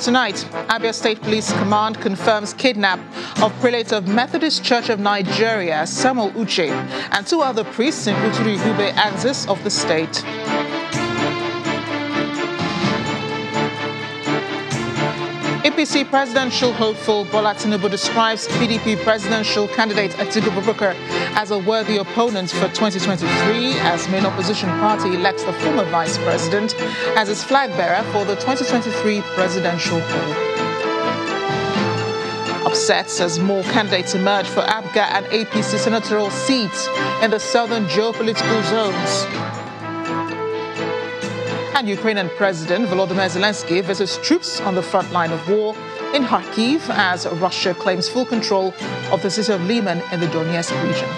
Tonight, Abia State Police Command confirms kidnap of prelate of Methodist Church of Nigeria, Samuel Uche, and two other priests in Uturu Ihube axis of the state. APC presidential hopeful Bola Tinubu describes PDP presidential candidate Atiku Abubakar as a worthy opponent for 2023 as main opposition party elects the former vice president as its flag bearer for the 2023 presidential poll. Upsets as more candidates emerge for APGA and APC senatorial seats in the southern geopolitical zones. And Ukrainian President Volodymyr Zelensky visits troops on the front line of war in Kharkiv as Russia claims full control of the city of Lyman in the Donetsk region.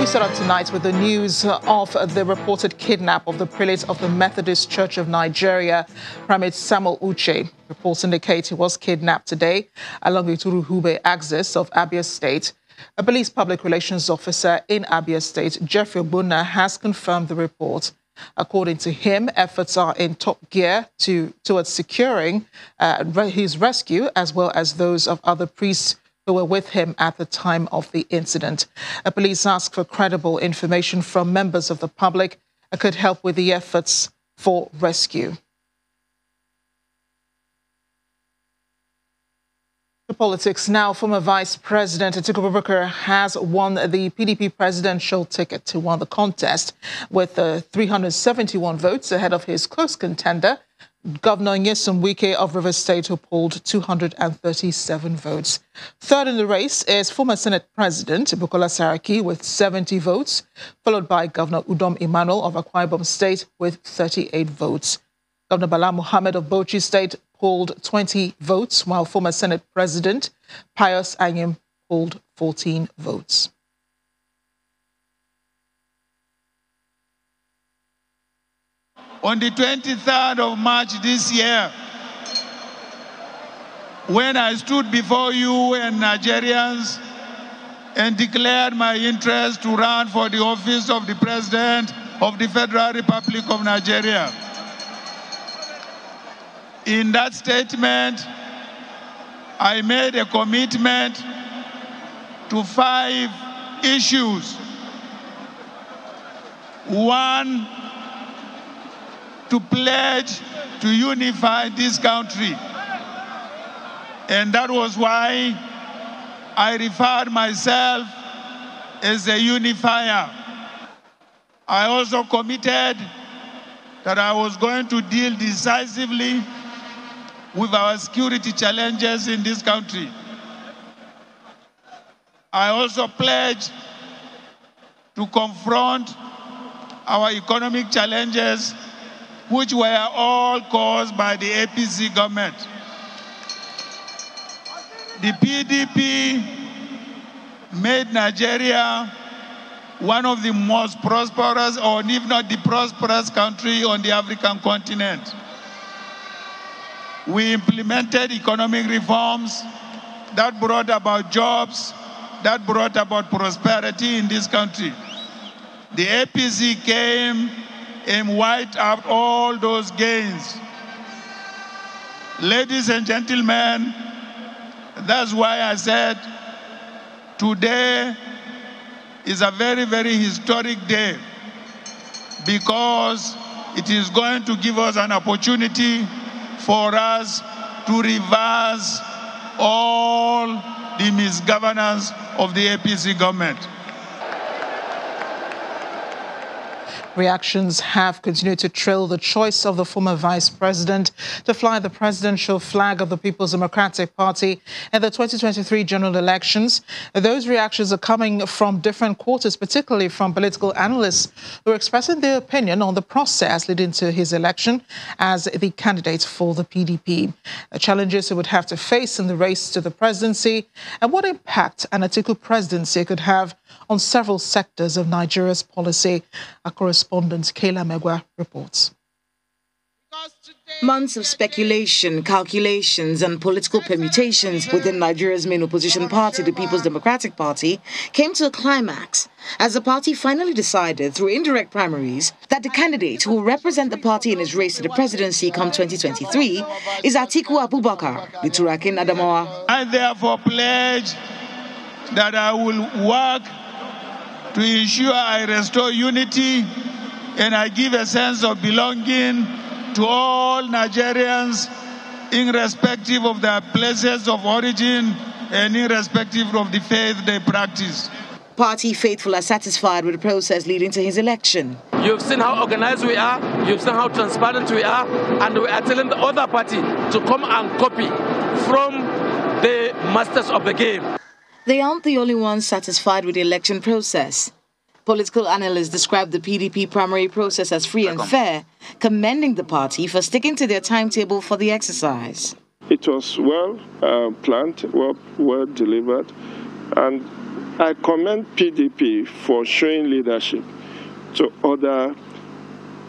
We start tonight with the news of the reported kidnap of the prelate of the Methodist Church of Nigeria, Primate Samuel Uche. Reports indicate he was kidnapped today along the Uturu Ihube axis of Abia State. A police public relations officer in Abia State, Jeffrey Ogbonna, has confirmed the report. According to him, efforts are in top gear to, towards securing uh, his rescue as well as those of other priests who were with him at the time of the incident. A police ask for credible information from members of the public that could help with the efforts for rescue. Politics now, former Vice President Atiku Abubakar has won the PDP presidential ticket to win the contest with uh, 371 votes ahead of his close contender, Governor Nyesom Wike of Rivers State, who polled 237 votes. Third in the race is former Senate President Bukola Saraki with 70 votes, followed by Governor Udom Emmanuel of Akwa Ibom State with 38 votes. Governor Bala Muhammad of Bauchi State polled 20 votes, while former Senate President Pius Anyim polled 14 votes. On the 23rd of March this year, when I stood before you and Nigerians and declared my interest to run for the office of the President of the Federal Republic of Nigeria. In that statement, I made a commitment to five issues. One, to pledge to unify this country. And that was why I referred myself as a unifier. I also committed that I was going to deal decisively with our security challenges in this country. I also pledge to confront our economic challenges, which were all caused by the APC government. The PDP made Nigeria one of the most prosperous, or if not the prosperous country on the African continent. We implemented economic reforms that brought about jobs, that brought about prosperity in this country. The APC came and wiped out all those gains. Ladies and gentlemen, that's why I said today is a very, very historic day because it is going to give us an opportunity for us to reverse all the misgovernance of the APC government. Reactions have continued to trail the choice of the former vice president to fly the presidential flag of the People's Democratic Party in the 2023 general elections. Those reactions are coming from different quarters, particularly from political analysts who are expressing their opinion on the process leading to his election as the candidate for the PDP. The challenges he would have to face in the race to the presidency and what impact an Atiku presidency could have on several sectors of Nigeria's policy. Our correspondent Kayla Megwa reports. Months of speculation, calculations, and political permutations within Nigeria's main opposition party, the People's Democratic Party, came to a climax as the party finally decided through indirect primaries that the candidate who will represent the party in its race to the presidency come 2023 is Atiku Abubakar, the Turakin Adamawa. I therefore pledge that I will work to ensure I restore unity and I give a sense of belonging to all Nigerians, irrespective of their places of origin and irrespective of the faith they practice. Party faithful are satisfied with the process leading to his election. You've seen how organized we are, you've seen how transparent we are, and we are telling the other party to come and copy from the masters of the game. They aren't the only ones satisfied with the election process. Political analysts describe the PDP primary process as free and fair, commending the party for sticking to their timetable for the exercise. It was well uh, planned, well, well delivered, and I commend PDP for showing leadership to other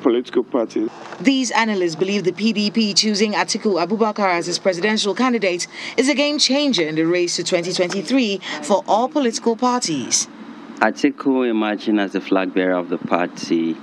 political parties. These analysts believe the PDP choosing Atiku Abubakar as its presidential candidate is a game changer in the race to 2023 for all political parties. Atiku emerging as the flag bearer of the party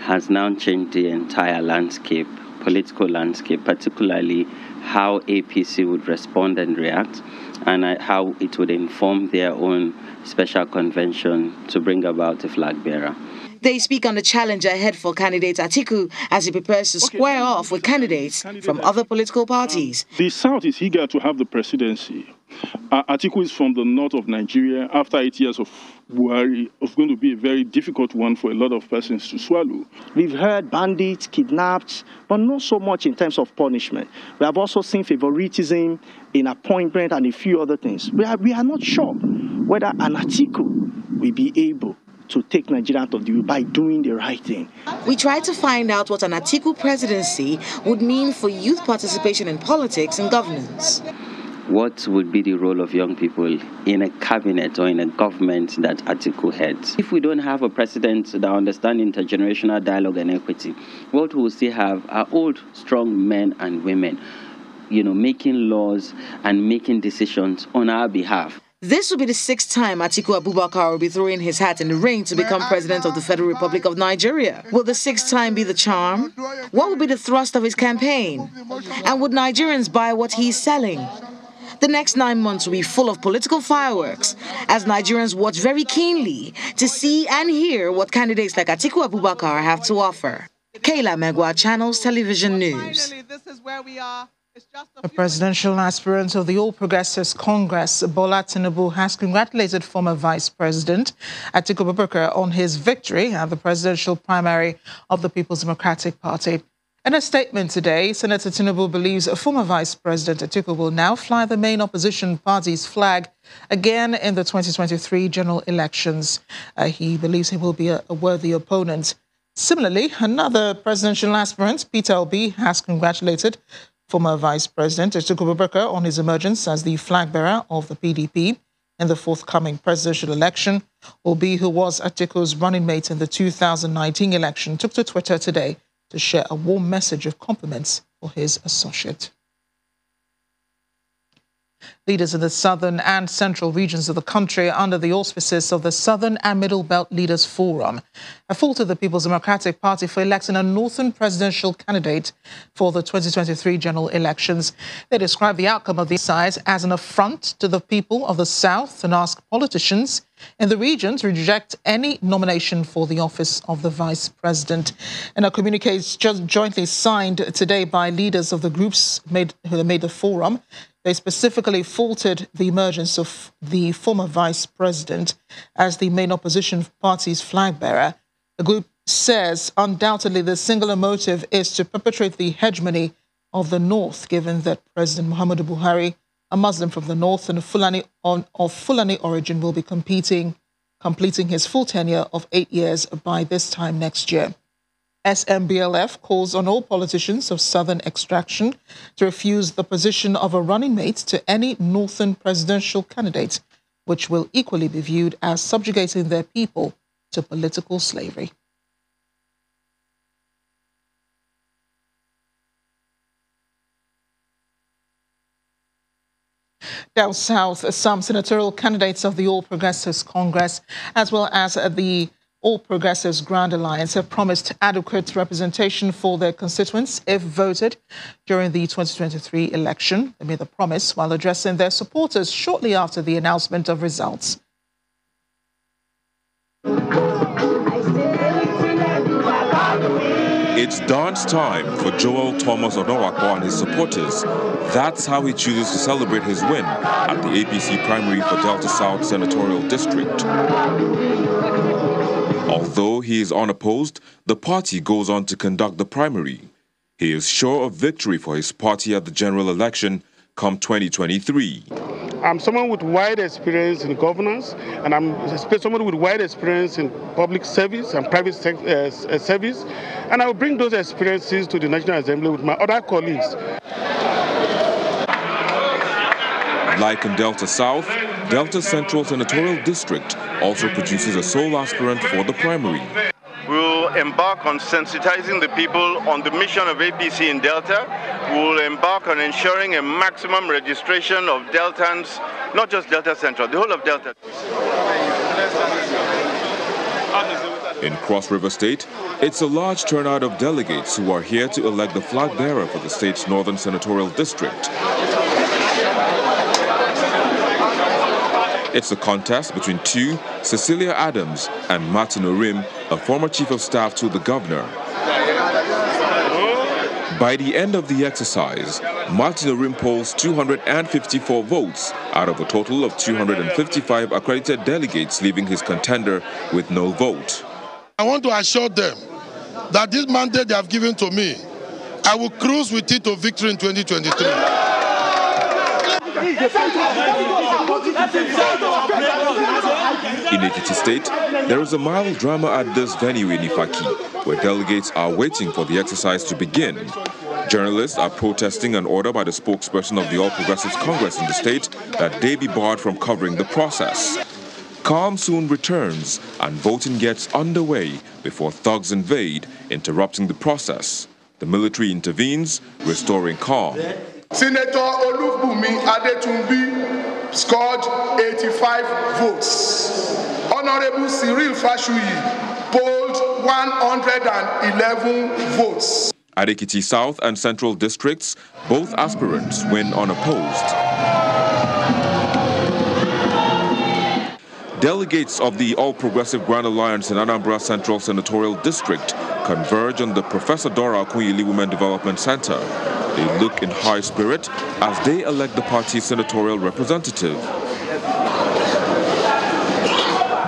has now changed the entire landscape, political landscape, particularly how APC would respond and react, and how it would inform their own special convention to bring about a flag bearer. They speak on the challenge ahead for candidate Atiku as he prepares to square okay, off with candidates from other political parties. Um, the South is eager to have the presidency. Uh, Atiku is from the north of Nigeria. After eight years of Buhari, it's going to be a very difficult one for a lot of persons to swallow. We've heard bandits, kidnapped, but not so much in terms of punishment. We have also seen favoritism in appointment and a few other things. We are, we are not sure whether an Atiku will be able to take Nigeria out of the way by doing the right thing. We tried to find out what an Atiku presidency would mean for youth participation in politics and governance. What would be the role of young people in a cabinet or in a government that Atiku heads? If we don't have a president that understands intergenerational dialogue and equity, what we'll still have are old, strong men and women, you know, making laws and making decisions on our behalf. This will be the sixth time Atiku Abubakar will be throwing his hat in the ring to become president of the Federal Republic of Nigeria. Will the sixth time be the charm? What will be the thrust of his campaign? And would Nigerians buy what he's selling? The next nine months will be full of political fireworks as Nigerians watch very keenly to see and hear what candidates like Atiku Abubakar have to offer. Kayla Megwa, Channels Television News. The presidential aspirant of the All Progressives Congress, Bola Tinubu, has congratulated former Vice President Atiku Abubakar on his victory at the presidential primary of the People's Democratic Party. In a statement today, Senator Tinubu believes former Vice President Atiku will now fly the main opposition party's flag again in the 2023 general elections. Uh, he believes he will be a, a worthy opponent. Similarly, another presidential aspirant, Peter has congratulated former Vice President Atiku Abubakar on his emergence as the flag bearer of the PDP in the forthcoming presidential election. Obi, who was Atiku's running mate in the 2019 election, took to Twitter today to share a warm message of compliments for his associate. Leaders in the southern and central regions of the country, under the auspices of the Southern and Middle Belt Leaders Forum, have faulted the People's Democratic Party for electing a northern presidential candidate for the 2023 general elections. They describe the outcome of these sides as an affront to the people of the South and ask politicians in the region to reject any nomination for the office of the vice president. In a communique jointly signed today by leaders of the groups made, who made the forum, they specifically faulted the emergence of the former vice president as the main opposition party's flag bearer. The group says undoubtedly the singular motive is to perpetuate the hegemony of the North, given that President Muhammadu Buhari, a Muslim from the North and Fulani on, of Fulani origin, will be competing, completing his full tenure of eight years by this time next year. SMBLF calls on all politicians of southern extraction to refuse the position of a running mate to any northern presidential candidate, which will equally be viewed as subjugating their people to political slavery. Down south, some senatorial candidates of the All Progressives Congress, as well as the all Progressives Grand Alliance, have promised adequate representation for their constituents if voted during the 2023 election. They made the promise while addressing their supporters shortly after the announcement of results. It's dance time for Joel Thomas Onowakoh and his supporters. That's how he chooses to celebrate his win at the APC primary for Delta South Senatorial District. Although he is unopposed, the party goes on to conduct the primary. He is sure of victory for his party at the general election come 2023. I'm someone with wide experience in governance, and I'm someone with wide experience in public service and private uh, uh, service, and I will bring those experiences to the National Assembly with my other colleagues. Like in Delta South, Delta Central Senatorial District also produces a sole aspirant for the primary We'll embark on sensitizing the people on the mission of APC in Delta. We will embark on ensuring a maximum registration of Deltans, not just Delta Central, the whole of Delta. In Cross River State, it's a large turnout of delegates who are here to elect the flag bearer for the state's northern senatorial district. It's a contest between two, Cecilia Adams and Martin Orim, a former chief of staff to the governor. By the end of the exercise, Martin Orim polls 254 votes out of a total of 255 accredited delegates, leaving his contender with no vote. I want to assure them that this mandate they have given to me, I will cruise with it to victory in 2023. In Ekiti State, there is a mild drama at this venue in Ifaki, where delegates are waiting for the exercise to begin. Journalists are protesting an order by the spokesperson of the All Progressives Congress in the state that they be barred from covering the process. Calm soon returns and voting gets underway before thugs invade, interrupting the process. The military intervenes, restoring calm. Senator Olubunmi Adetunmbi scored 85 votes. Honorable Cyril Fashuyi polled 111 votes. At Ekiti South and Central districts, both aspirants win unopposed. Delegates of the All Progressive Grand Alliance in Anambra Central Senatorial District converge on the Professor Dora Akunyili Women Development Center. They look in high spirit as they elect the party's senatorial representative.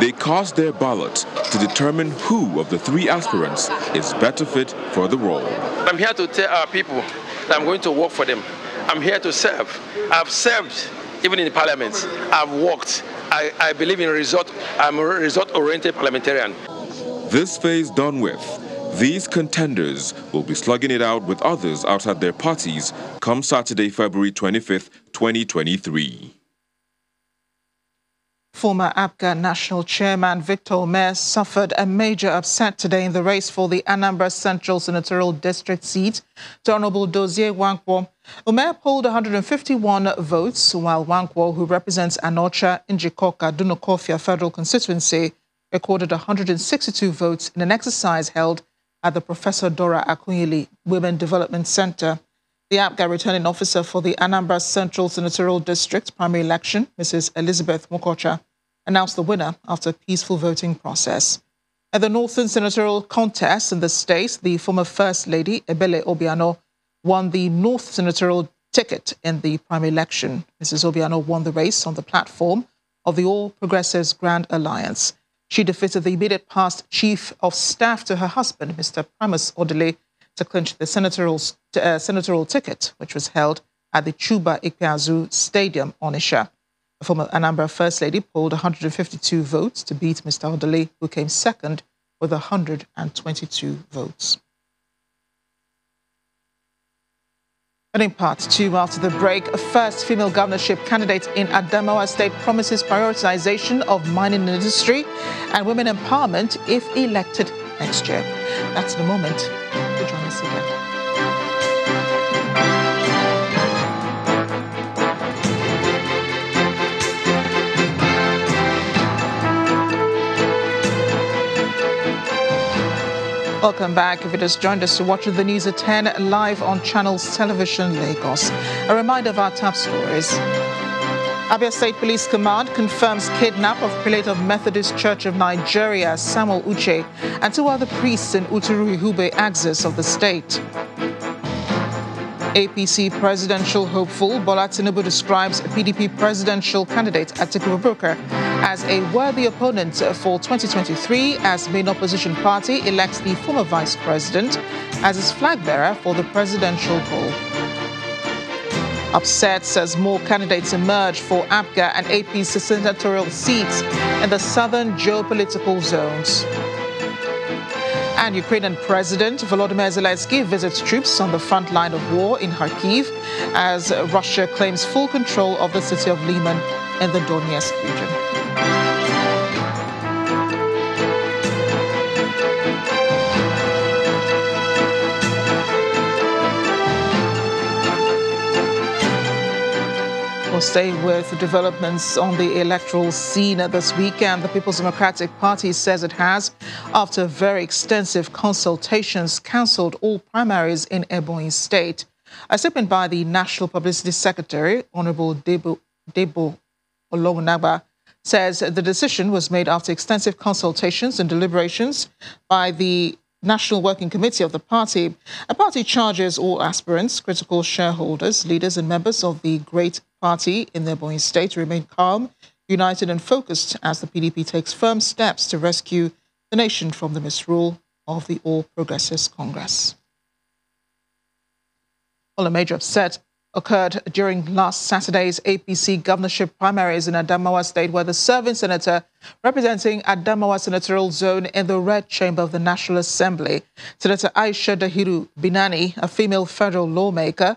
They cast their ballot to determine who of the three aspirants is better fit for the role. I'm here to tell our people that I'm going to work for them. I'm here to serve. I've served even in the parliament. I've worked. I, I believe in result. I'm a result-oriented parliamentarian. This phase done with, these contenders will be slugging it out with others outside their parties come Saturday, February 25th, 2023. Former APGA National Chairman Victor Umeh suffered a major upset today in the race for the Anambra Central Senatorial District seat to Honorable Dozie Nwankwo. Umeh polled 151 votes, while Nwankwo, who represents Anaocha Njikoka Dunukofia Federal Constituency, recorded 162 votes in an exercise held at the Professor Dora Akunyili Women Development Center. The APGA returning officer for the Anambra Central Senatorial District primary election, Mrs. Elizabeth Mokocha, announced the winner after a peaceful voting process. At the Northern Senatorial contest in the state, the former First Lady, Ebele Obiano, won the North Senatorial ticket in the primary election. Mrs. Obiano won the race on the platform of the All Progressives Grand Alliance. She defeated the immediate past chief of staff to her husband, Mr. Primus Odili, to clinch the senatorial, uh, senatorial ticket, which was held at the Chuba Ikpeazu Stadium, Onitsha. The former Anambra First Lady polled 152 votes to beat Mr. Odili, who came second with 122 votes. And in part two, after the break, a first female governorship candidate in Adamawa State promises prioritization of mining industry and women empowerment if elected next year. That's the moment. To join us again. Welcome back. If you just joined us to watch the news at 10 live on Channels Television Lagos. A reminder of our top stories. Abia State Police Command confirms kidnap of prelate of Methodist Church of Nigeria, Samuel Uche, and two other priests in Uturu Ihube axis of the state. APC presidential hopeful Bola Tinubu describes PDP presidential candidate Atiku Abubakar as a worthy opponent for 2023 as main opposition party elects the former vice president as its flag bearer for the presidential poll. Upsets as more candidates emerge for APGA and APC senatorial seats in the southern geopolitical zones. And Ukrainian President Volodymyr Zelensky visits troops on the front line of war in Kharkiv as Russia claims full control of the city of Lyman in the Donetsk region. Stay with developments on the electoral scene this weekend. The People's Democratic Party says it has, after very extensive consultations, cancelled all primaries in Ebonyi State. A statement by the National Publicity Secretary, Honorable Debo, Debo Ologunagba, says the decision was made after extensive consultations and deliberations by the National Working Committee of the party. A party charges all aspirants, critical shareholders, leaders, and members of the great party in the Ebonyi state to remain calm, united, and focused as the PDP takes firm steps to rescue the nation from the misrule of the All Progressives Congress. Well, a major upset occurred during last Saturday's APC governorship primaries in Adamawa State, where the serving senator representing Adamawa senatorial zone in the Red Chamber of the National Assembly, Senator Aisha Dahiru Binani, a female federal lawmaker,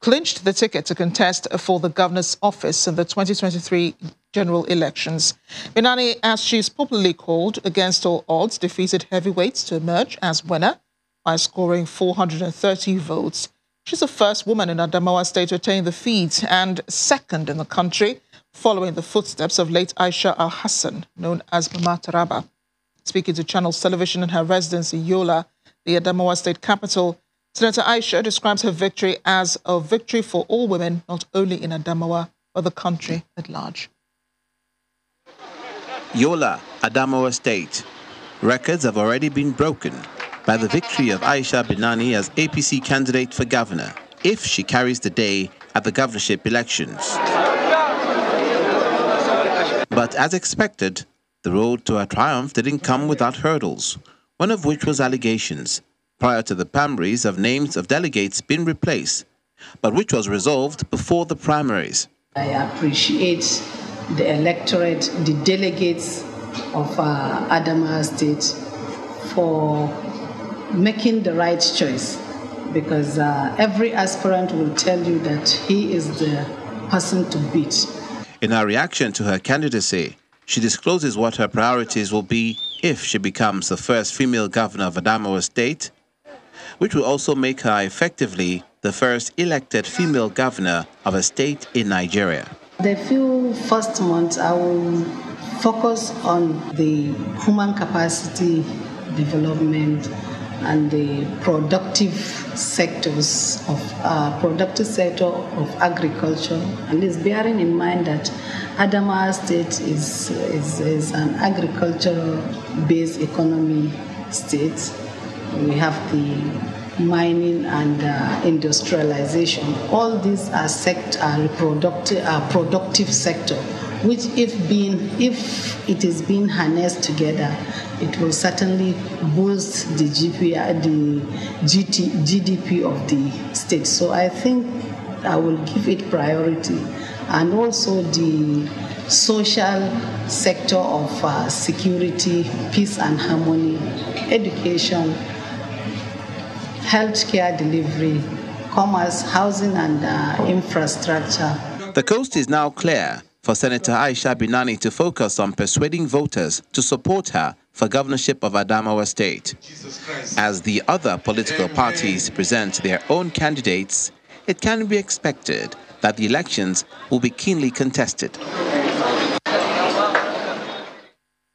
clinched the ticket to contest for the governor's office in the 2023 general elections. Binani, as she is popularly called, against all odds, defeated heavyweights to emerge as winner by scoring 430 votes. She's the first woman in Adamawa State to attain the feat and second in the country, following the footsteps of late Aisha Al Hassan, known as Mama Taraba. Speaking to Channels Television in her residence in Yola, the Adamawa State capital, Senator Aisha describes her victory as a victory for all women, not only in Adamawa, but the country at large. Yola, Adamawa State. Records have already been broken by the victory of Aisha Binani as APC candidate for governor, if she carries the day at the governorship elections. But as expected, the road to her triumph didn't come without hurdles, one of which was allegations prior to the primaries of names of delegates being replaced, but which was resolved before the primaries. I appreciate the electorate, the delegates of uh, Adamawa State for making the right choice because uh, every aspirant will tell you that he is the person to beat. In her reaction to her candidacy, she discloses what her priorities will be if she becomes the first female governor of Adamawa State, which will also make her effectively the first elected female governor of a state in Nigeria. The few first months, I will focus on the human capacity development and the productive sectors of uh, productive sector of agriculture, and is bearing in mind that Adamawa State is, is, is an agricultural-based economy state. We have the mining and uh, industrialization. All these are sect are reproductive, are productive sector, which if being if it is being harnessed together, it will certainly boost the, GP, the GT, GDP of the state. So I think I will give it priority. And also the social sector of uh, security, peace and harmony, education, healthcare delivery, commerce, housing and uh, infrastructure. The coast is now clear for Senator Aisha Binani to focus on persuading voters to support her for governorship of Adamawa State. As the other political parties present their own candidates, it can be expected that the elections will be keenly contested.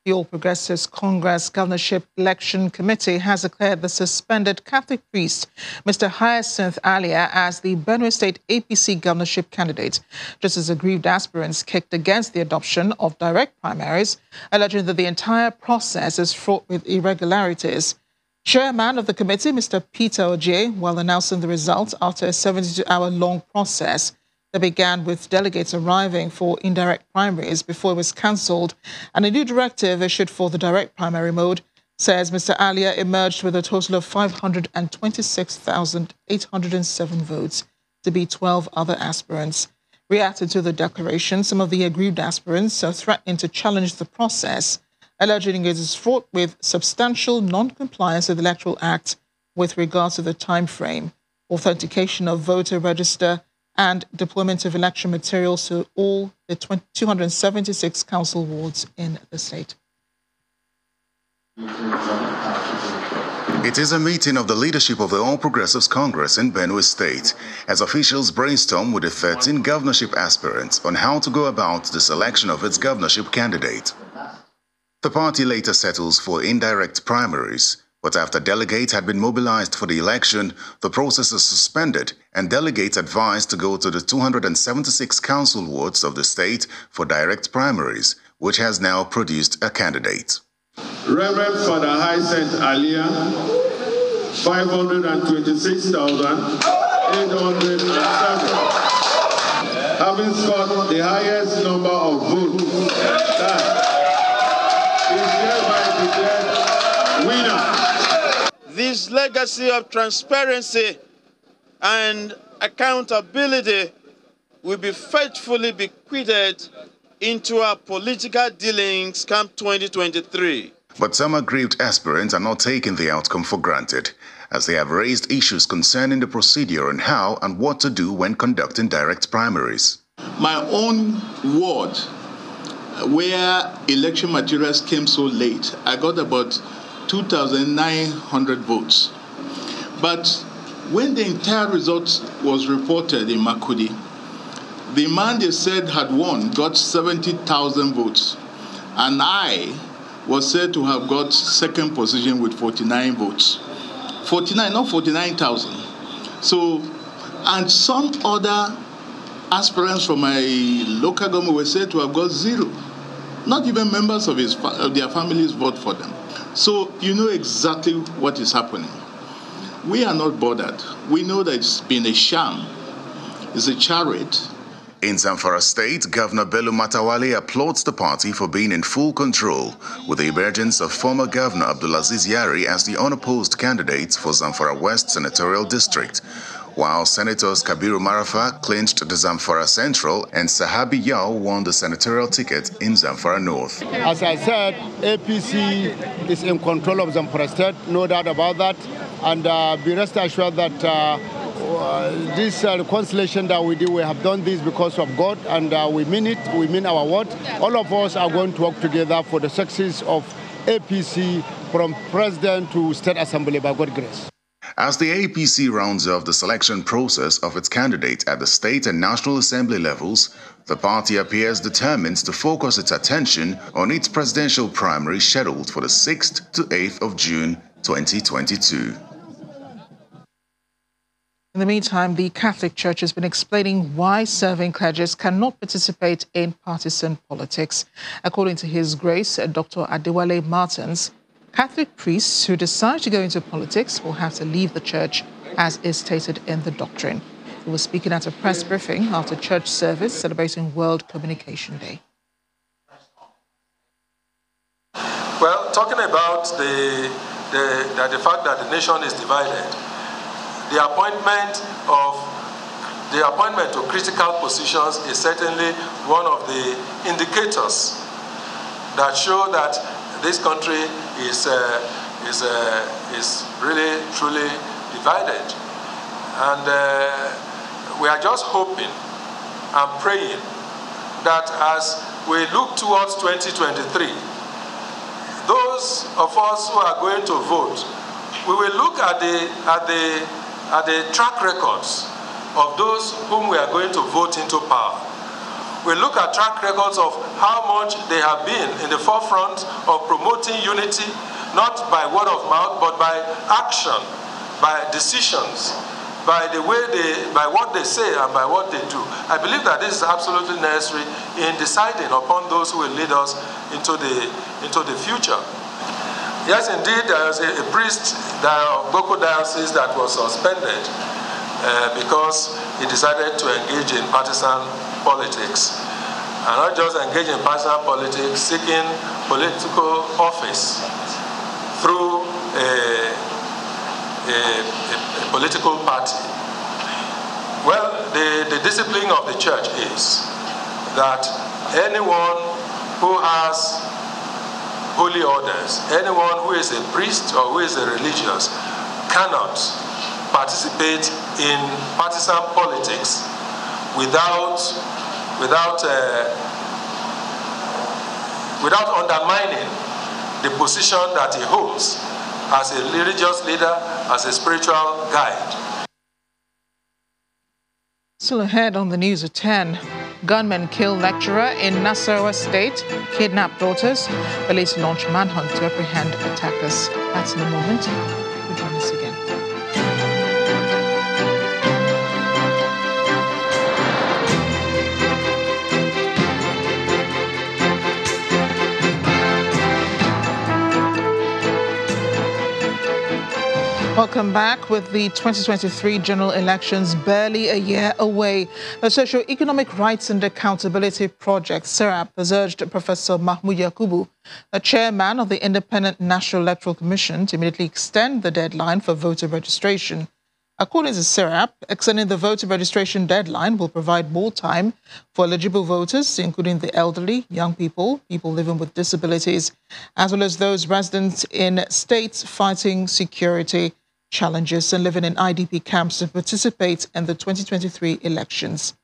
The All Progressives Congress Governorship Election Committee has declared the suspended Catholic priest, Mr. Hyacinth Alia, as the Benue State APC governorship candidate, just as aggrieved aspirants kicked against the adoption of direct primaries, alleging that the entire process is fraught with irregularities. Chairman of the committee, Mr. Peter Ojie, while announcing the results after a 72 hour long process, that began with delegates arriving for indirect primaries before it was cancelled, and a new directive issued for the direct primary mode says Mr. Alia emerged with a total of 526,807 votes to beat 12 other aspirants. Reacting to the declaration, some of the aggrieved aspirants are threatening to challenge the process, alleging it is fraught with substantial non-compliance with the Electoral Act with regard to the time frame, authentication of voter register, and deployment of election materials to all the 276 council wards in the state. It is a meeting of the leadership of the All Progressives Congress in Benue State as officials brainstorm with the 13 governorship aspirants on how to go about the selection of its governorship candidate. The party later settles for indirect primaries, but after delegates had been mobilized for the election, the process is suspended and delegates advised to go to the 276 council wards of the state for direct primaries, which has now produced a candidate. Reverend Father Hyacinth Alia, 526,807, having scored the highest number of votes, that is hereby declared this legacy of transparency and accountability will be faithfully bequeathed into our political dealings come 2023. But some aggrieved aspirants are not taking the outcome for granted, as they have raised issues concerning the procedure and how and what to do when conducting direct primaries. My own ward, where election materials came so late, I got about 2,900 votes. But when the entire result was reported in Makurdi, the man they said had won got 70,000 votes, and I was said to have got second position with 49 votes. 49, not 49,000. So, and some other aspirants from my local government were said to have got zero. Not even members of, his, of their families vote for them. So you know exactly what is happening. We are not bothered. We know that it's been a sham, it's a charade. In Zamfara State, Governor Bello Matawalle applauds the party for being in full control, with the emergence of former Governor Abdulaziz Yari as the unopposed candidate for Zamfara West Senatorial District, while Senators Kabiru Marafa clinched the Zamfara Central and Sahabi Yao won the senatorial ticket in Zamfara North. As I said, APC is in control of Zamfara State, no doubt about that. And uh, be rest assured that uh, uh, this uh, reconciliation that we do, we have done this because of God, and uh, we mean it, we mean our word. All of us are going to work together for the success of APC from president to state assembly by God's grace. As the APC rounds off the selection process of its candidates at the state and national assembly levels, the party appears determined to focus its attention on its presidential primary scheduled for the 6th to 8th of June 2022. In the meantime, the Catholic Church has been explaining why serving clergy cannot participate in partisan politics. According to His Grace, Dr. Adewale Martins, Catholic priests who decide to go into politics will have to leave the church, as is stated in the doctrine. He was speaking at a press briefing after church service celebrating World Communication Day. Well, talking about the, the, the, the fact that the nation is divided, the appointment of the appointment to critical positions is certainly one of the indicators that show that this country is, uh, is, uh, is really, truly divided. And uh, we are just hoping and praying that as we look towards 2023, those of us who are going to vote, we will look at the, at the, at the track records of those whom we are going to vote into power. We look at track records of how much they have been in the forefront of promoting unity, not by word of mouth, but by action, by decisions, by the way they, by what they say and by what they do. I believe that this is absolutely necessary in deciding upon those who will lead us into the, into the future. Yes, indeed, there was a, a priest of Gboko Diocese that was suspended uh, because he decided to engage in partisan politics. And not just engage in partisan politics, seeking political office through a, a, a political party. Well, the, the discipline of the church is that anyone who has holy orders, anyone who is a priest or who is a religious, cannot participate in partisan politics without without uh, without undermining the position that he holds as a religious leader, as a spiritual guide. Still ahead on the news at 10. Gunmen kill lecturer in Nasarawa State, kidnap daughters. Police launch manhunt to apprehend attackers. That's in a moment. Welcome back with the 2023 general elections barely a year away. The Socio-Economic Rights and Accountability Project, SERAP, has urged Professor Mahmoud Yakubu, the chairman of the Independent National Electoral Commission, to immediately extend the deadline for voter registration. According to SERAP, extending the voter registration deadline will provide more time for eligible voters, including the elderly, young people, people living with disabilities, as well as those residents in states fighting security challenges and living in IDP camps to participate in the 2023 elections.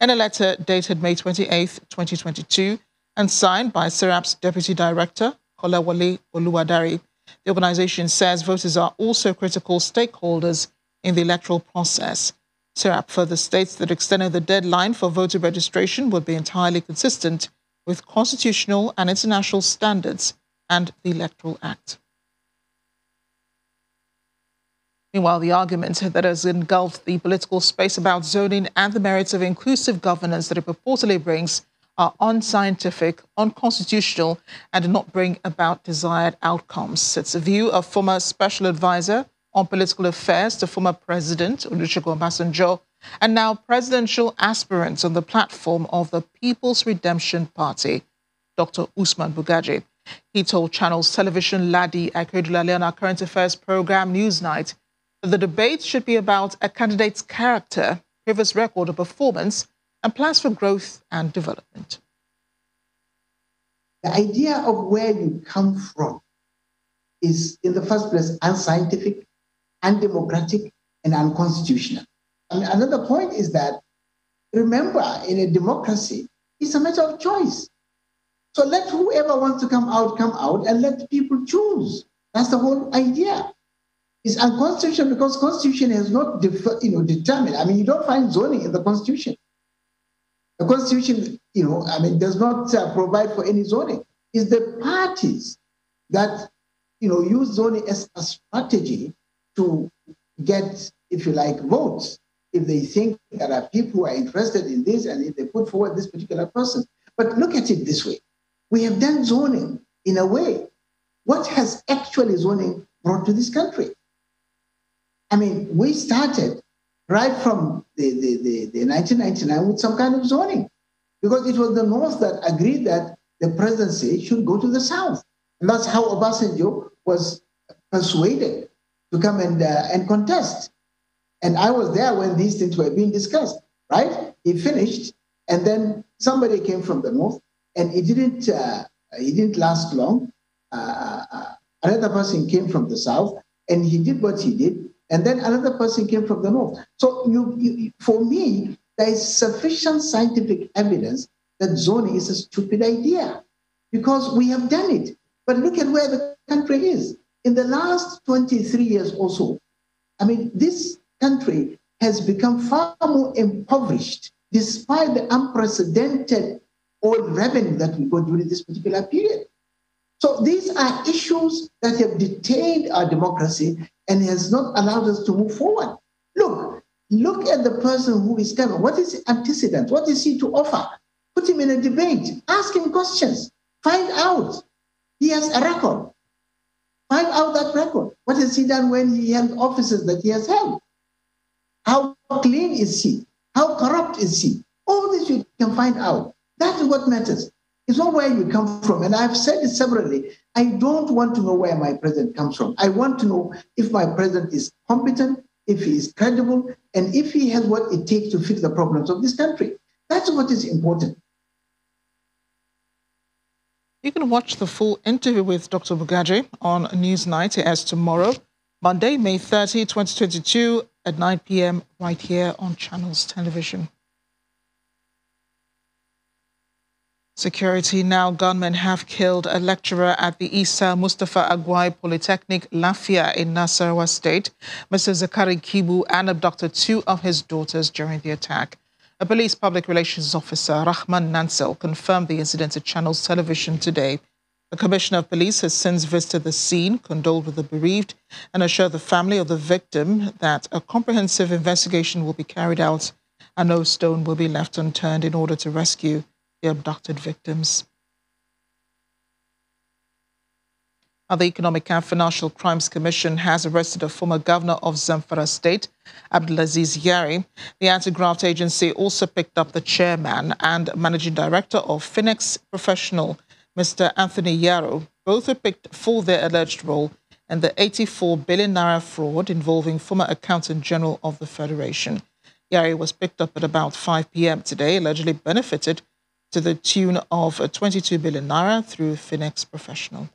In a letter dated May 28, 2022, and signed by SERAP's Deputy Director, Kolawole Oluwadare, the organization says voters are also critical stakeholders in the electoral process. SERAP further states that extending the deadline for voter registration would be entirely consistent with constitutional and international standards and the Electoral Act. Meanwhile, the argument that has engulfed the political space about zoning and the merits of inclusive governance that it purportedly brings are unscientific, unconstitutional, and do not bring about desired outcomes. It's a view of former special advisor on political affairs to former President Olusegun Obasanjo and now presidential aspirant on the platform of the People's Redemption Party, Dr. Usman Bugaje. He told Channels Television Ladi Akeredolu-Ale on our current affairs program Newsnight the debate should be about a candidate's character, previous record of performance, and plans for growth and development. The idea of where you come from is, in the first place, unscientific, undemocratic, and unconstitutional. And another point is that, remember, in a democracy, it's a matter of choice. So let whoever wants to come out come out and let people choose. That's the whole idea is unconstitutional because constitution has not you know, determined. I mean, you don't find zoning in the constitution. The constitution, you know, I mean, does not uh, provide for any zoning. It's the parties that, you know, use zoning as a strategy to get, if you like, votes. If they think there are people who are interested in this and if they put forward this particular person. But look at it this way. We have done zoning in a way. What has actually zoning brought to this country? I mean, we started right from the, the, the, the 1999 with some kind of zoning because it was the North that agreed that the presidency should go to the South. And that's how Obasanjo was persuaded to come and, uh, and contest. And I was there when these things were being discussed, right? He finished, and then somebody came from the North, and it didn't, uh, it didn't last long. Uh, uh another person came from the South, and he did what he did, and then another person came from the north. So you, you, for me, there is sufficient scientific evidence that zoning is a stupid idea because we have done it. But look at where the country is. In the last 23 years or so, I mean, this country has become far more impoverished despite the unprecedented oil revenue that we got during this particular period. So these are issues that have detained our democracy and he has not allowed us to move forward. Look, look at the person who is coming. What is antecedent? What is he to offer? Put him in a debate, ask him questions, find out. He has a record. Find out that record. What has he done when he held offices that he has held? How clean is he? How corrupt is he? All this you can find out. That is what matters. It's not where you come from. And I've said it severally. I don't want to know where my president comes from. I want to know if my president is competent, if he is credible, and if he has what it takes to fix the problems of this country. That's what is important. You can watch the full interview with Dr. Bugaje on Newsnight as tomorrow, Monday, May 30, 2022, at 9 p.m. right here on Channels Television. Security now. Gunmen have killed a lecturer at the Isa Mustafa Agwai Polytechnic, Lafia in Nasarawa State. Mr. Zakari Kibu and abducted two of his daughters during the attack. A police public relations officer, Rahman Nansel, confirmed the incident to Channels Television today. The Commissioner of Police has since visited the scene, condoled with the bereaved, and assured the family of the victim that a comprehensive investigation will be carried out and no stone will be left unturned in order to rescue the abducted victims. Now, the Economic and Financial Crimes Commission has arrested a former governor of Zamfara State, Abdulaziz Yari. The anti-graft agency also picked up the chairman and managing director of Finex Professional, Mr. Anthony Yarrow. Both were picked for their alleged role in the 84 billion naira fraud involving former accountant general of the Federation. Yari was picked up at about 5 p.m. today, allegedly benefited to the tune of uh, 22 billion naira through Finex Professional.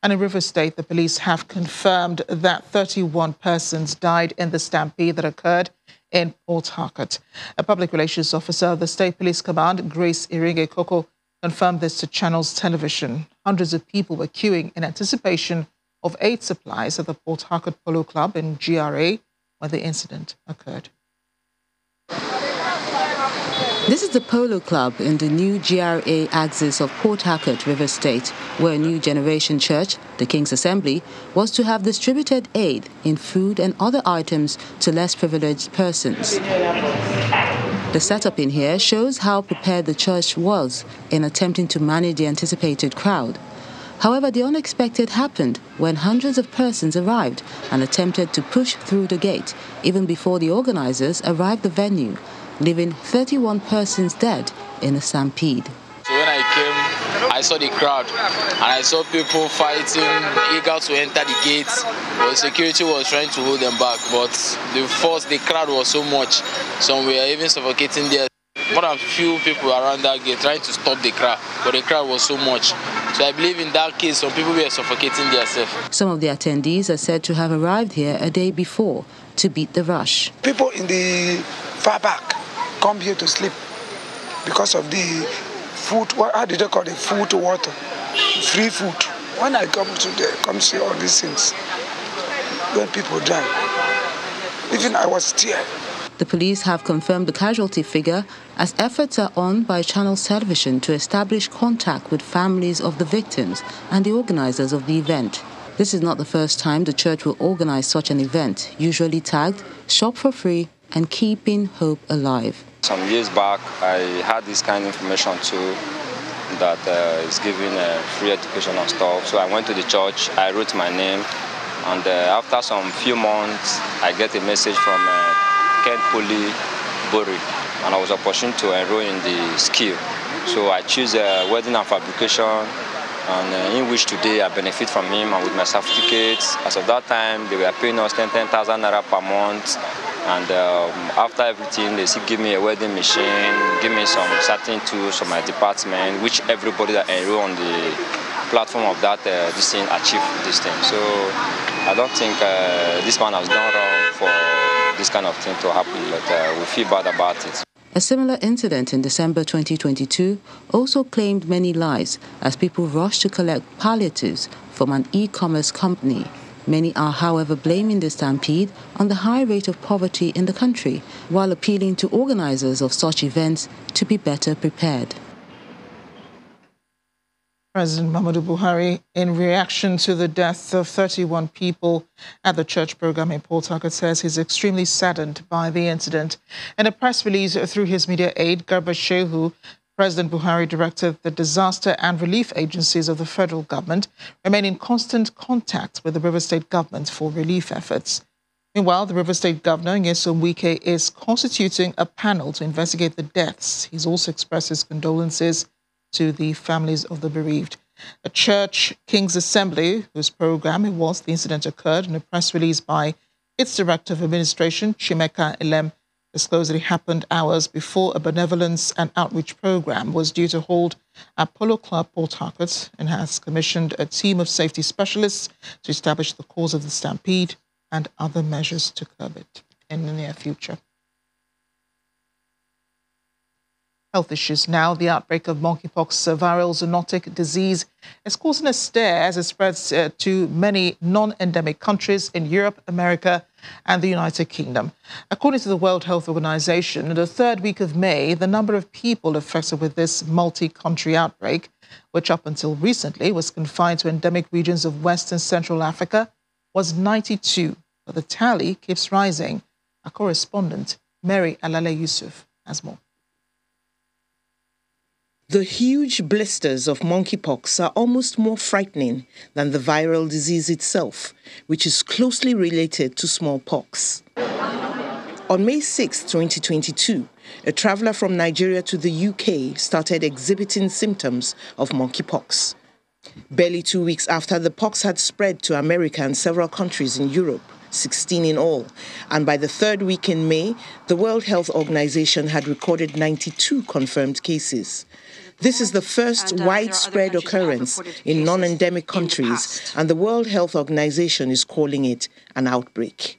And in River State, the police have confirmed that 31 persons died in the stampede that occurred in Port Harcourt. A public relations officer of the State Police Command, Grace Iringe Koko, confirmed this to Channels Television. Hundreds of people were queuing in anticipation of aid supplies at the Port Harcourt Polo Club in GRA when the incident occurred. This is the Polo Club in the new GRA axis of Port Harcourt, River State, where New Generation Church, the King's Assembly, was to have distributed aid in food and other items to less privileged persons. The setup in here shows how prepared the church was in attempting to manage the anticipated crowd. However, the unexpected happened when hundreds of persons arrived and attempted to push through the gate even before the organizers arrived the venue, leaving 31 persons dead in a stampede. So when I came, I saw the crowd and I saw people fighting, eager to enter the gates. But security was trying to hold them back. But the force, the crowd was so much, some were even suffocating there more than few people around that gate trying to stop the crowd, but the crowd was so much. So I believe in that case, some people were suffocating themselves. Some of the attendees are said to have arrived here a day before to beat the rush. People in the far back come here to sleep because of the food. What, how did they call it? Food, water, free food. When I come to the, come see all these things, when people die, even I was scared. The police have confirmed the casualty figure as efforts are on by Channel Television to establish contact with families of the victims and the organizers of the event. This is not the first time the church will organize such an event, usually tagged Shop for Free and Keeping Hope Alive. Some years back, I had this kind of information too that uh, is giving uh, free education and stuff. So I went to the church, I wrote my name, and uh, after some few months, I get a message from Kent Poly Bori, and I was opportune to enroll in the skill. So I choose uh, welding and fabrication, and uh, in which today I benefit from him and with my certificates. As of that time, they were paying us 10,000 naira per month. And um, after everything, they still give me a welding machine, give me some certain tools for my department, which everybody that enroll on the platform of that uh, this thing achieve this thing. So I don't think uh, this man has done wrong for this kind of thing to happen, but uh, we feel bad about it. A similar incident in December 2022 also claimed many lives as people rushed to collect palliatives from an e commerce company. Many are, however, blaming the stampede on the high rate of poverty in the country, while appealing to organizers of such events to be better prepared. President Muhammadu Buhari, in reaction to the death of 31 people at the church program in Port Harcourt, says he's extremely saddened by the incident. In a press release through his media aide, Garba Shehu, President Buhari directed the disaster and relief agencies of the federal government remain in constant contact with the River State government for relief efforts. Meanwhile, the River State Governor, Nyesom Wike, is constituting a panel to investigate the deaths. He's also expressed his condolences to the families of the bereaved. A church, King's Assembly, whose program it was the incident occurred, in a press release by its Director of Administration, Chimeka Elem, disclosed that it happened hours before a benevolence and outreach program was due to hold at Polo Club Port Harcourt and has commissioned a team of safety specialists to establish the cause of the stampede and other measures to curb it in the near future. Health issues now. The outbreak of monkeypox, a viral zoonotic disease, is causing a stir as it spreads uh, to many non endemic countries in Europe, America, and the United Kingdom. According to the World Health Organization, in the third week of May, the number of people affected with this multi country outbreak, which up until recently was confined to endemic regions of West and Central Africa, was 92. But the tally keeps rising. Our correspondent, Mary Alale Yusuf, has more. The huge blisters of monkeypox are almost more frightening than the viral disease itself, which is closely related to smallpox. On May 6, 2022, a traveler from Nigeria to the UK started exhibiting symptoms of monkeypox. Barely two weeks after the pox had spread to America and several countries in Europe, 16 in all. And by the third week in May, the World Health Organization had recorded 92 confirmed cases. This is the first and, uh, widespread occurrence in non endemic countries, and the World Health Organization is calling it an outbreak.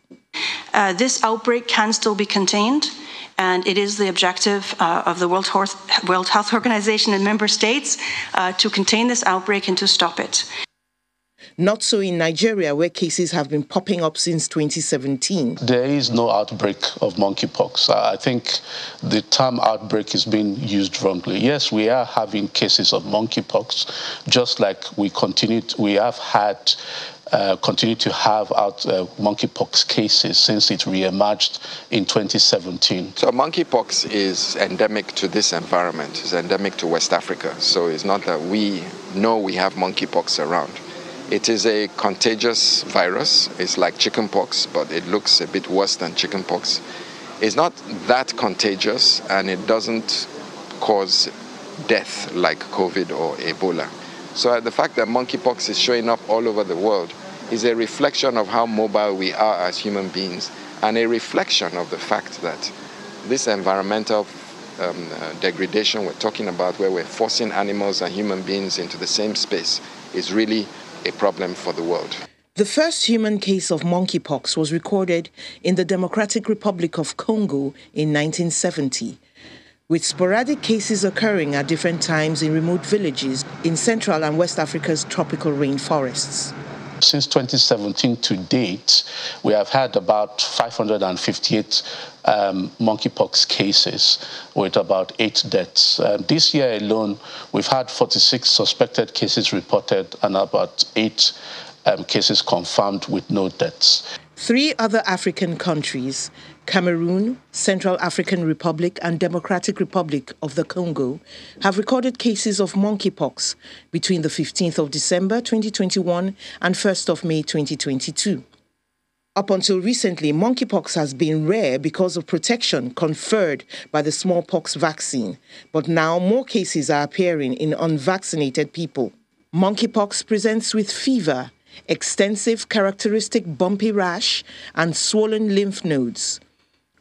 Uh, this outbreak can still be contained, and it is the objective uh, of the World Health, World Health, Organization and member states uh, to contain this outbreak and to stop it. Not so in Nigeria, where cases have been popping up since 2017. There is no outbreak of monkeypox. I think the term outbreak is being used wrongly. Yes, we are having cases of monkeypox, just like we continue. To, we have had uh, continue to have out uh, monkeypox cases since it re-emerged in 2017. So monkeypox is endemic to this environment. It's endemic to West Africa. So it's not that we know we have monkeypox around. It is a contagious virus. It's like chickenpox, but it looks a bit worse than chickenpox. It's not that contagious and it doesn't cause death like COVID or Ebola. So the fact that monkeypox is showing up all over the world is a reflection of how mobile we are as human beings and a reflection of the fact that this environmental um, uh, degradation we're talking about, where we're forcing animals and human beings into the same space, is really a problem for the world. The first human case of monkeypox was recorded in the Democratic Republic of Congo in 1970, with sporadic cases occurring at different times in remote villages in Central and West Africa's tropical rainforests. Since 2017 to date, we have had about 558 um, monkeypox cases with about eight deaths. Um, this year alone, we've had 46 suspected cases reported and about eight um, cases confirmed with no deaths. Three other African countries, Cameroon, Central African Republic, and Democratic Republic of the Congo, have recorded cases of monkeypox between the 15th of December 2021 and 1st of May 2022. Up until recently, monkeypox has been rare because of protection conferred by the smallpox vaccine, but now more cases are appearing in unvaccinated people. Monkeypox presents with fever, extensive characteristic bumpy rash, and swollen lymph nodes.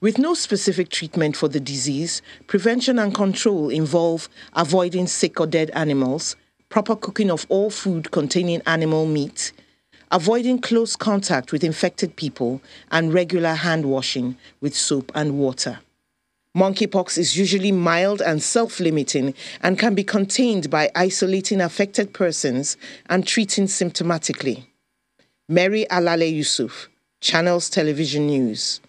With no specific treatment for the disease, prevention and control involve avoiding sick or dead animals, proper cooking of all food containing animal meat, avoiding close contact with infected people, and regular hand washing with soap and water. Monkeypox is usually mild and self limiting and can be contained by isolating affected persons and treating symptomatically. Mary Alale Yusuf, Channels Television News.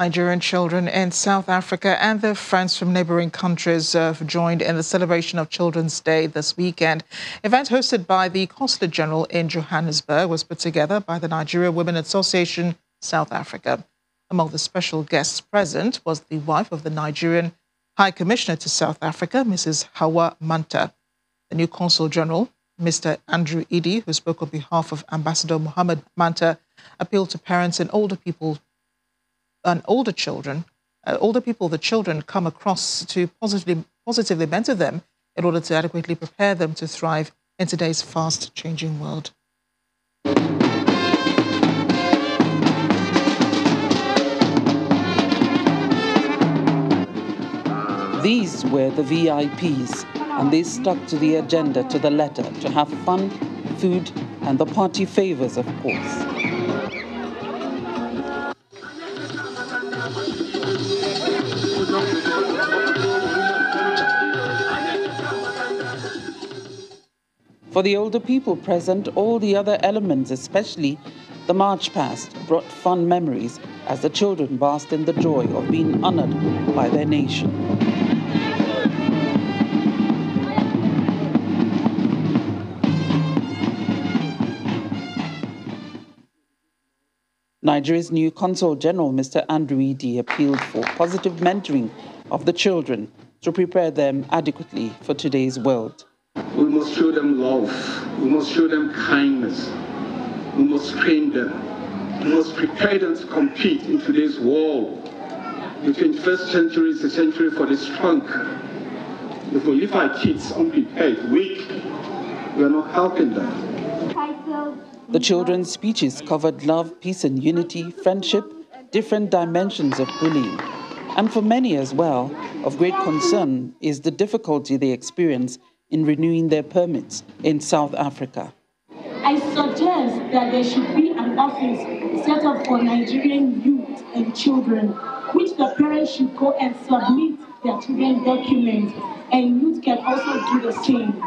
Nigerian children in South Africa and their friends from neighboring countries have joined in the celebration of Children's Day this weekend. Event hosted by the Consulate General in Johannesburg was put together by the Nigeria Women Association South Africa. Among the special guests present was the wife of the Nigerian High Commissioner to South Africa, Mrs. Hawa Manta. The new Consul General, Mr. Andrew Idi, who spoke on behalf of Ambassador Muhammad Manta, appealed to parents and older people and older children, uh, older people, the children come across to positively, positively mentor them in order to adequately prepare them to thrive in today's fast changing world. These were the VIPs, and they stuck to the agenda to the letter to have fun, food, and the party favors, of course. For the older people present, all the other elements, especially the march past, brought fun memories as the children basked in the joy of being honored by their nation. Nigeria's new Consul General, Mr. Andrew Idi, appealed for positive mentoring of the children to prepare them adequately for today's world. We must show them love. We must show them kindness. We must train them. We must prepare them to compete in today's world. The 21st century is a century for the strong. If we leave our kids unprepared, weak, we are not helping them. The children's speeches covered love, peace, and unity, friendship, different dimensions of bullying. And for many as well, of great concern is the difficulty they experience in renewing their permits in South Africa. I suggest that there should be an office set up for Nigerian youth and children, which the parents should go and submit their children documents, and youth can also do the same.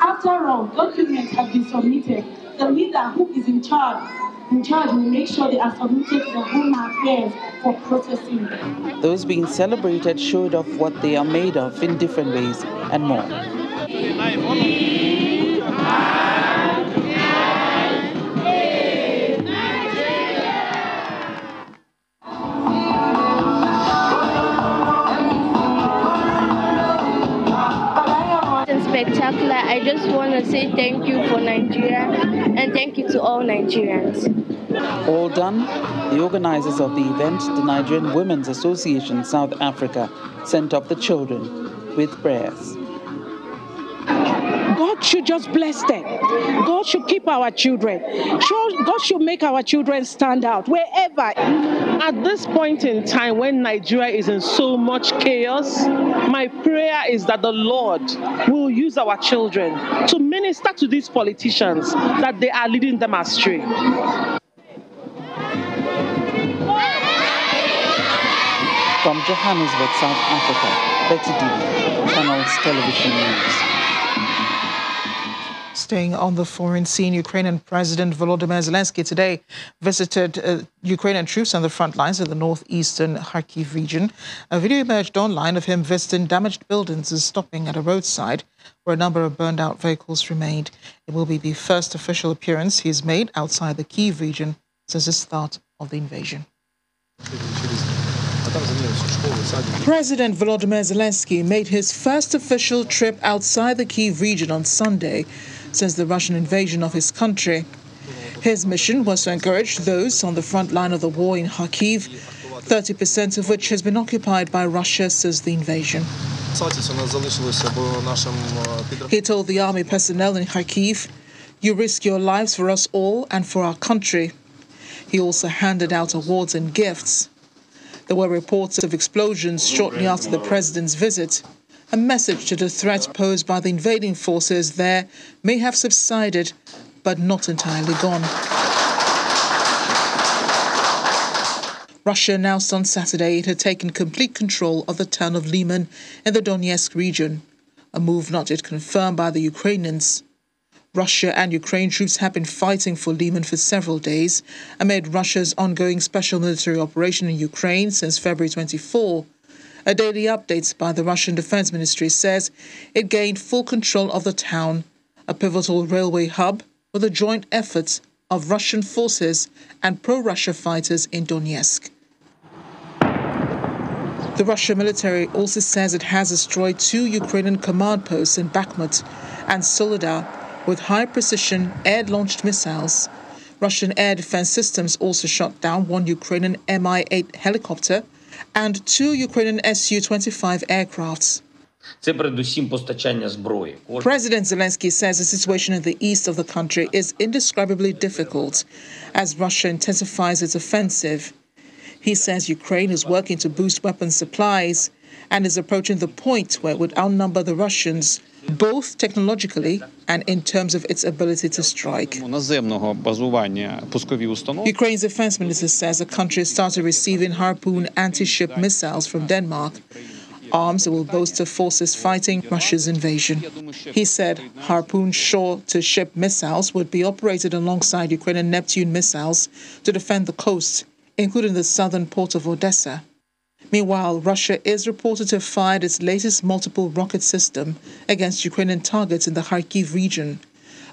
After all, documents have been submitted. The leader who is in charge in charge will make sure they are submitted to the Home Affairs for processing. Those being celebrated showed off what they are made of in different ways and more. Spectacular. I just want to say thank you for Nigeria and thank you to all Nigerians. All done, the organizers of the event, the Nigerian Women's Association South Africa, sent off the children with prayers. God should just bless them. God should keep our children. God should make our children stand out wherever. At this point in time, when Nigeria is in so much chaos, my prayer is that the Lord will use our children to minister to these politicians that they are leading them astray. From Johannesburg, South Africa, Betty Divi, Channels Television News. Staying on the foreign scene, Ukrainian President Volodymyr Zelensky today visited uh, Ukrainian troops on the front lines in the northeastern Kharkiv region. A video emerged online of him visiting damaged buildings and stopping at a roadside where a number of burned out vehicles remained. It will be the first official appearance he's made outside the Kiev region since the start of the invasion. President Volodymyr Zelensky made his first official trip outside the Kiev region on Sunday since the Russian invasion of his country. His mission was to encourage those on the front line of the war in Kharkiv, 30% of which has been occupied by Russia since the invasion. He told the army personnel in Kharkiv, You risk your lives for us all and for our country. He also handed out awards and gifts. There were reports of explosions shortly after the president's visit a message to the threat posed by the invading forces there may have subsided, but not entirely gone. Russia announced on Saturday it had taken complete control of the town of Lyman in the Donetsk region, a move not yet confirmed by the Ukrainians. Russia and Ukraine troops have been fighting for Lyman for several days amid Russia's ongoing special military operation in Ukraine since February 24. A daily update by the Russian Defense Ministry says it gained full control of the town, a pivotal railway hub with the joint efforts of Russian forces and pro Russia fighters in Donetsk. The Russian military also says it has destroyed two Ukrainian command posts in Bakhmut and Soledar with high precision air launched missiles. Russian air defense systems also shot down one Ukrainian Mi 8 helicopter and two Ukrainian Su 25 aircrafts. President Zelensky says the situation in the east of the country is indescribably difficult as Russia intensifies its offensive. He says Ukraine is working to boost weapons supplies and is approaching the point where it would outnumber the Russians, both technologically and in terms of its ability to strike. Ukraine's defense minister says the country started receiving Harpoon anti ship missiles from Denmark arms that will bolster forces fighting Russia's invasion. He said Harpoon shore to ship missiles would be operated alongside Ukrainian Neptune missiles to defend the coast, including the southern port of Odessa. Meanwhile, Russia is reported to have fired its latest multiple rocket system against Ukrainian targets in the Kharkiv region,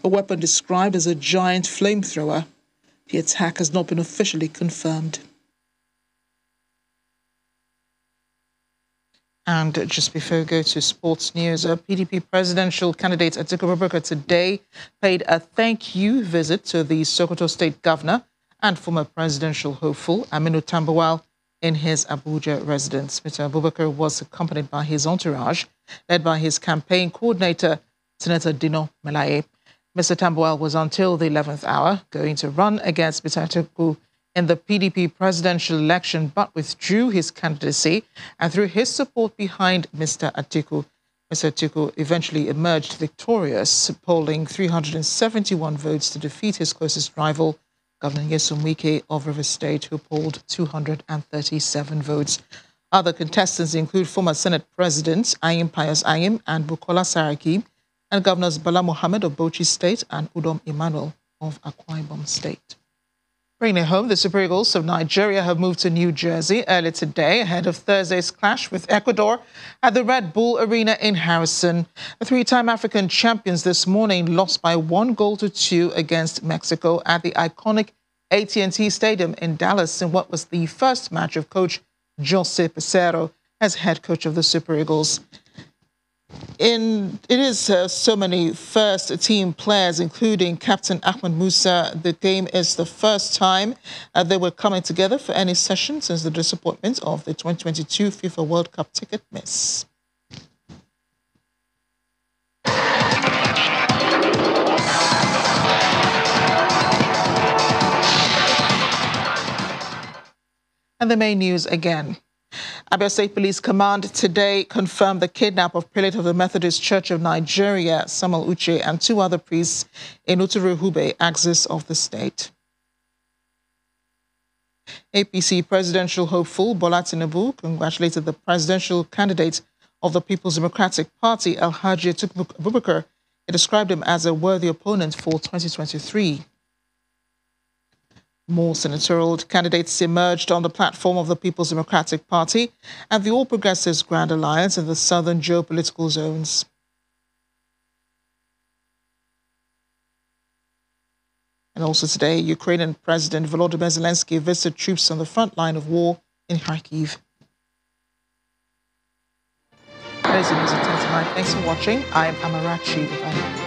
a weapon described as a giant flamethrower. The attack has not been officially confirmed. And just before we go to sports news, a PDP presidential candidate Atiku Abubakar today paid a thank you visit to the Sokoto state governor and former presidential hopeful Aminu Tambuwal in his Abuja residence. Mr. Abubakar was accompanied by his entourage, led by his campaign coordinator, Senator Dino Melaye. Mr. Tambuwal was until the 11th hour going to run against Mr. Atiku in the PDP presidential election but withdrew his candidacy and threw his support behind Mr. Atiku. Mr. Atiku eventually emerged victorious, polling 371 votes to defeat his closest rival, Governor Nyesom of River State, who polled 237 votes. Other contestants include former Senate President Anyim Pius Anyim and Bukola Saraki, and Governors Bala Mohammed of Bauchi State and Udom Emmanuel of Akwa Ibom State. Bringing it home, the Super Eagles of Nigeria have moved to New Jersey early today ahead of Thursday's clash with Ecuador at the Red Bull Arena in Harrison. The three-time African champions this morning lost by one goal to two against Mexico at the iconic AT&T Stadium in Dallas in what was the first match of coach Jose Peseiro as head coach of the Super Eagles in it is uh, so many first team players, including Captain Ahmed Musa. The game is the first time uh, they were coming together for any session since the disappointment of the 2022 FIFA World Cup ticket miss. And the main news again. Abia State Police Command today confirmed the kidnap of prelate of the Methodist Church of Nigeria, Samuel Uche, and two other priests in Uturuhube, axis of the state. APC presidential hopeful Bola Tinubu congratulated the presidential candidate of the People's Democratic Party, Alhaji Abubakar. He described him as a worthy opponent for 2023. More senatorial candidates emerged on the platform of the People's Democratic Party and the All Progressives Grand Alliance in the southern geopolitical zones. And also today, Ukrainian President Volodymyr Zelensky visited troops on the front line of war in Kharkiv. News 10 tonight. Thanks for watching. I'm Amarachi. Bye.